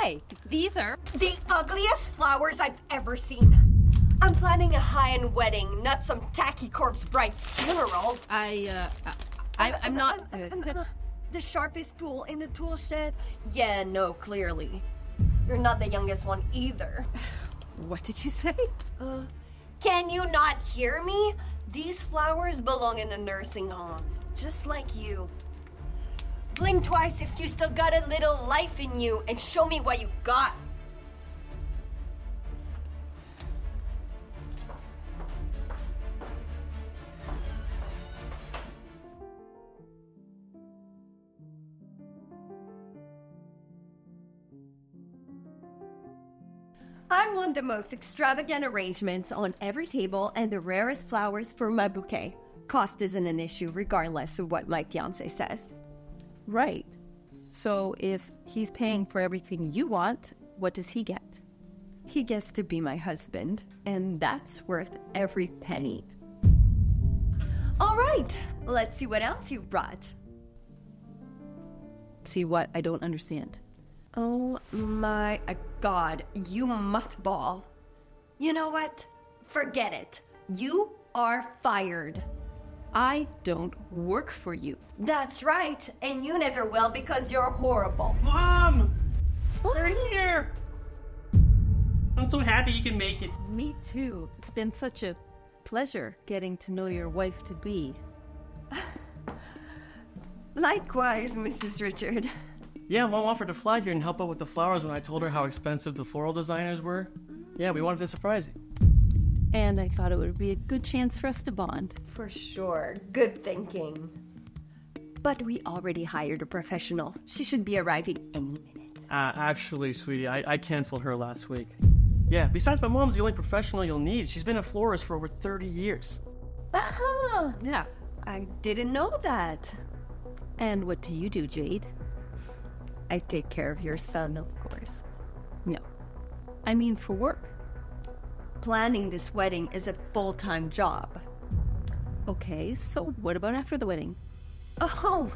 Hi, these are. The ugliest flowers I've ever seen. I'm planning a high-end wedding, not some tacky corpse bride funeral. I, uh. I, I'm not. Uh, the sharpest tool in the tool shed? Yeah, no, clearly. You're not the youngest one either. what did you say? Uh, can you not hear me? These flowers belong in a nursing home, just like you. Blink twice if you still got a little life in you and show me what you got. I want the most extravagant arrangements on every table and the rarest flowers for my bouquet. Cost isn't an issue, regardless of what my fiance says. Right. So if he's paying for everything you want, what does he get? He gets to be my husband, and that's worth every penny. All right, let's see what else you've brought. See what? I don't understand. Oh my god, you mothball. You know what? Forget it. You are fired. I don't work for you. That's right, and you never will because you're horrible. Mom! They're here! I'm so happy you can make it. Me too. It's been such a pleasure getting to know your wife to be. Likewise, Mrs. Richard. Yeah, Mom offered to fly here and help out with the flowers when I told her how expensive the floral designers were. Yeah, we wanted to surprise you. And I thought it would be a good chance for us to bond. For sure. Good thinking. But we already hired a professional. She should be arriving any minute. Uh, actually, sweetie, I, I canceled her last week. Yeah, besides, my mom's the only professional you'll need. She's been a florist for over 30 years. Ah, yeah. I didn't know that. And what do you do, Jade? I take care of your son, of course. No. I mean for work. Planning this wedding is a full time job. Okay, so what about after the wedding? Oh,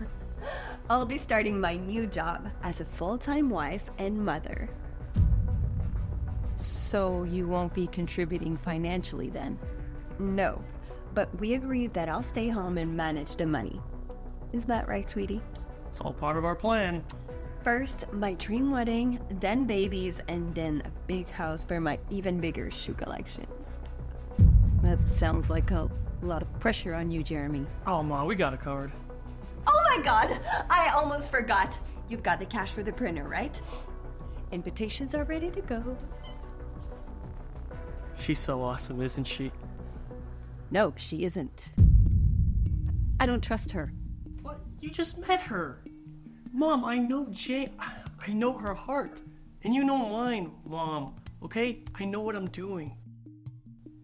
I'll be starting my new job as a full time wife and mother. So you won't be contributing financially then? No, but we agreed that I'll stay home and manage the money. Is that right, sweetie? It's all part of our plan. First, my dream wedding, then babies, and then a big house for my even bigger shoe collection. That sounds like a lot of pressure on you, Jeremy. Oh, Ma, we got it covered. Oh my god! I almost forgot. You've got the cash for the printer, right? Invitations are ready to go. She's so awesome, isn't she? No, she isn't. I don't trust her. What? You just met her. Mom, I know Jay. I know her heart. And you know mine, Mom. Okay? I know what I'm doing.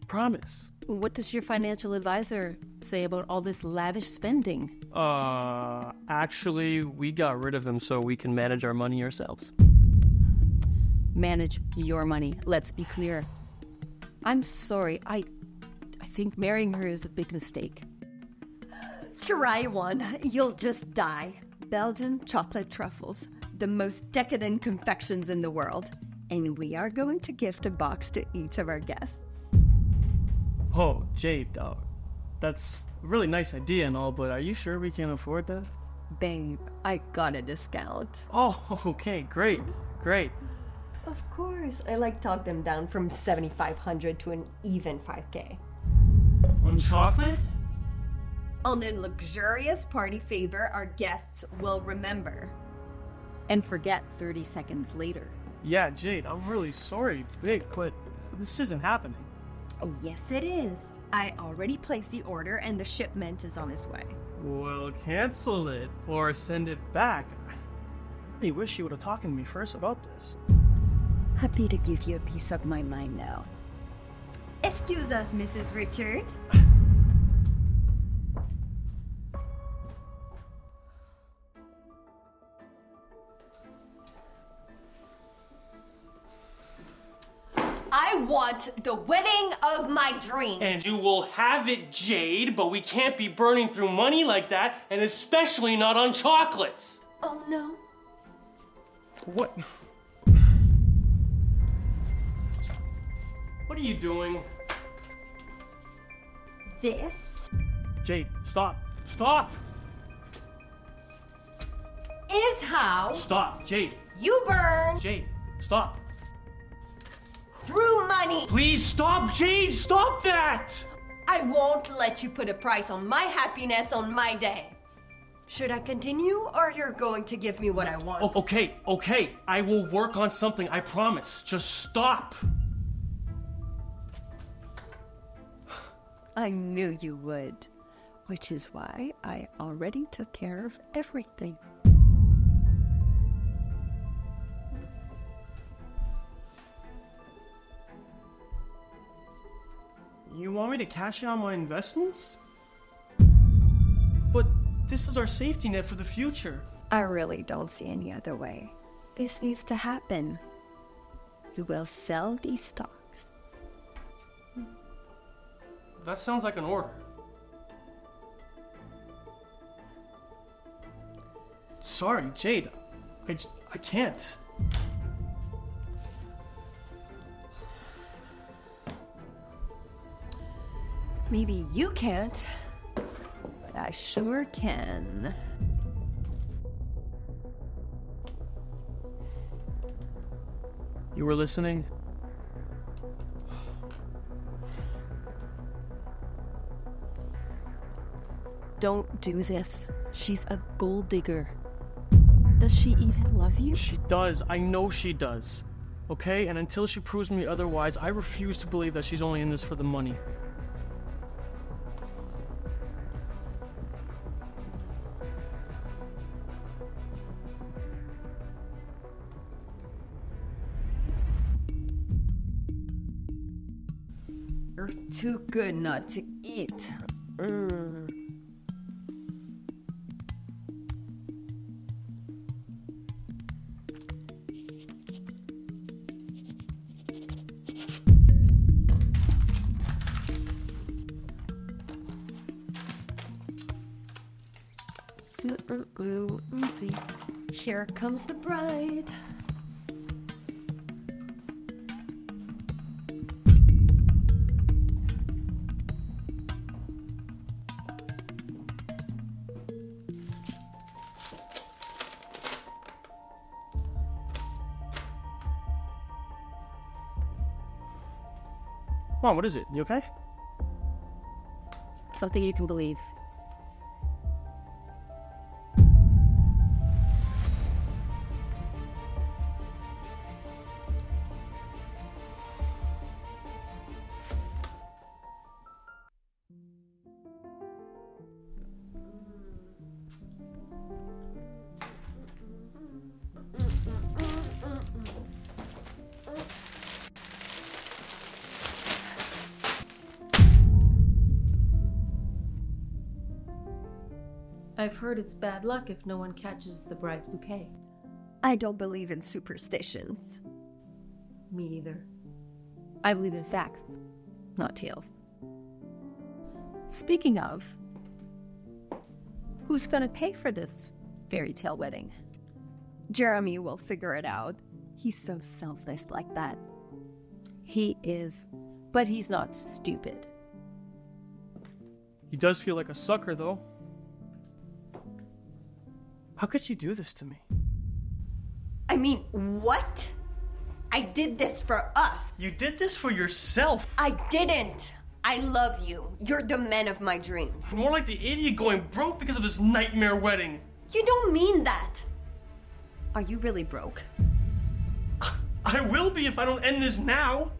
Promise. What does your financial advisor say about all this lavish spending? Uh, actually, we got rid of him so we can manage our money ourselves. Manage your money. Let's be clear. I'm sorry. I I think marrying her is a big mistake. Try one. You'll just die. Belgian chocolate truffles, the most decadent confections in the world. And we are going to gift a box to each of our guests. Oh, Jade, uh, that's a really nice idea and all, but are you sure we can afford that? Babe, I got a discount. Oh, okay, great, great. Of course, I like talk them down from 7500 to an even 5k. On chocolate? On a luxurious party favor our guests will remember. And forget 30 seconds later. Yeah, Jade, I'm really sorry, big, but this isn't happening. Oh, yes, it is. I already placed the order and the shipment is on its way. Well, cancel it or send it back. I really wish you would have talked to me first about this. Happy to give you a piece of my mind now. Excuse us, Mrs. Richard. want the wedding of my dreams. And you will have it, Jade, but we can't be burning through money like that, and especially not on chocolates. Oh, no. What? What are you doing? This? Jade, stop. Stop! Is how... Stop, Jade. You burn... Jade, stop through money. Please stop, Jade! Stop that! I won't let you put a price on my happiness on my day. Should I continue, or you're going to give me what I want? O- okay, okay. I will work on something, I promise. Just stop. I knew you would, which is why I already took care of everything. You want me to cash in on my investments? But this is our safety net for the future. I really don't see any other way. This needs to happen. You will sell these stocks. That sounds like an order. Sorry, Jade. I, I can't. Maybe you can't, but I sure can. You were listening? Don't do this. She's a gold digger. Does she even love you? She does. I know she does. Okay? And until she proves me otherwise, I refuse to believe that she's only in this for the money. You're too good not to eat. Mm. Here comes the bride. Mom, what is it? You okay? Something you can believe. I've heard it's bad luck if no one catches the bride's bouquet. I don't believe in superstitions. Me either. I believe in facts, not tales. Speaking of, who's going to pay for this fairy tale wedding? Jeremy will figure it out. He's so selfless like that. He is, but he's not stupid. He does feel like a sucker, though. How could you do this to me? I mean, what? I did this for us. You did this for yourself. I didn't. I love you. You're the man of my dreams. More like the idiot going broke because of this nightmare wedding. You don't mean that. Are you really broke? I will be if I don't end this now.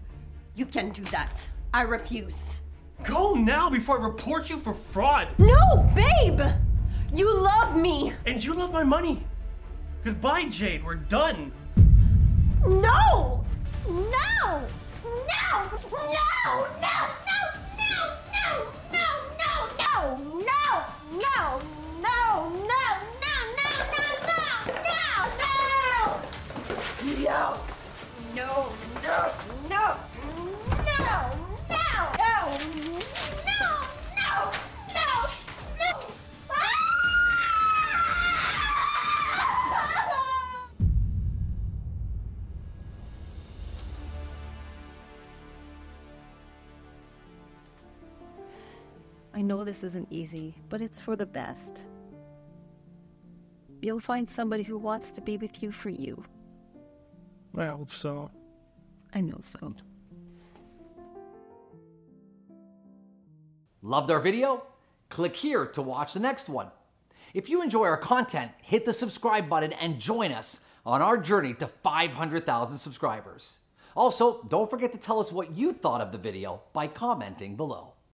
You can't do that. I refuse. Go now before I report you for fraud. No, babe! You love me! And you love my money. Goodbye, Jade. We're done. No! No! No! No! No! No! No! No! I know this isn't easy, but it's for the best. You'll find somebody who wants to be with you for you. I hope so. I know so. Loved our video? Click here to watch the next one. If you enjoy our content, hit the subscribe button and join us on our journey to 500,000 subscribers. Also, don't forget to tell us what you thought of the video by commenting below.